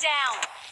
down.